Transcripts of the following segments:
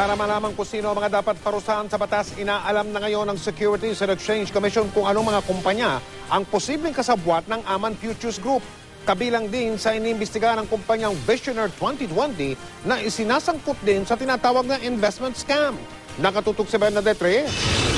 Para malaman kung sino ang mga dapat parusahan sa batas, inaalam na ngayon ng Securities and Exchange Commission kung anong mga kumpanya ang posibleng kasabwat ng Aman Futures Group. Kabilang din sa inimbestiga ng kumpanyang Visionaire 2020 na isinasangkot din sa tinatawag na investment scam. Nakatutok si Bernadette Reyes.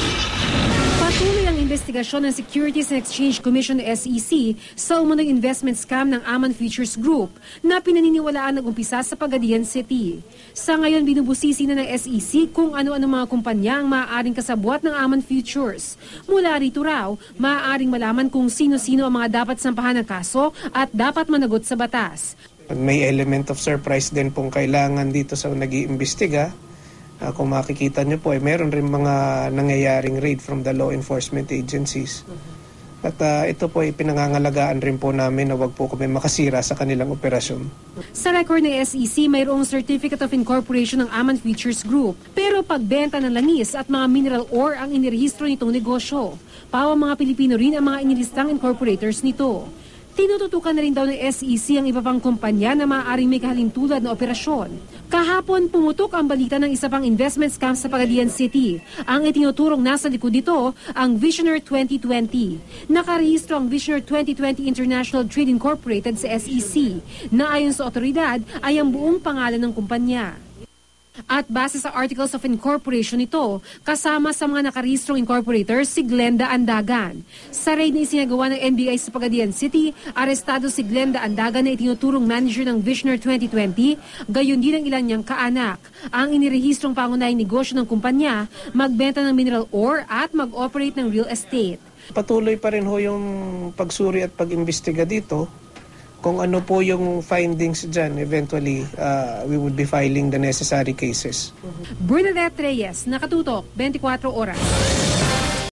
Investigasyon ng Securities and Exchange Commission SEC sa umunong investment scam ng Aman Futures Group na pinaniniwalaan nag-umpisa sa Pagadian City. Sa ngayon, binubusisi na ng SEC kung ano-ano mga kumpanya ang maaaring kasabwat ng Aman Futures. Mula rito raw, maaaring malaman kung sino-sino ang mga dapat sampahan ng kaso at dapat managot sa batas. May element of surprise din pong kailangan dito sa nag-iimbestiga. Ah, kung makikita nyo po, eh, meron rin mga nangyayaring raid from the law enforcement agencies. At ah, ito po ay pinangangalagaan rin po namin na wag po kami makasira sa kanilang operasyon. Sa record ng SEC, mayroong Certificate of Incorporation ng Aman Futures Group. Pero pagbenta ng langis at mga mineral ore ang inirehistro nitong negosyo. Pawa mga Pilipino rin ang mga inilistang incorporators nito. Tinututukan na rin daw ng SEC ang iba pang kumpanya na maaaring may kahalintulad na operasyon. Kahapon, pumutok ang balita ng isa pang investment scam sa Pagadian City. Ang itinuturong nasa likod dito, ang Visionaire 2020. Nakarehistro ang Visionaire 2020 International Trade Incorporated sa SEC, na ayon sa otoridad ay ang buong pangalan ng kumpanya. At base sa Articles of Incorporation nito, kasama sa mga nakarehistrong incorporators si Glenda Andagan. Sa raid na isinagawa ng NBI sa Pagadian City, arestado si Glenda Andagan na itinuturong manager ng Visionaire 2020, gayon din ang ilan niyang kaanak. Ang inirehistrong pangunahing negosyo ng kumpanya, magbenta ng mineral ore at mag-operate ng real estate. Patuloy pa rin ho yung pagsuri at pag-imbestiga dito. Kung ano po yung findings dyan, eventually ah, we would be filing the necessary cases. Bernadette Reyes, Nakatutok, 24 Oras.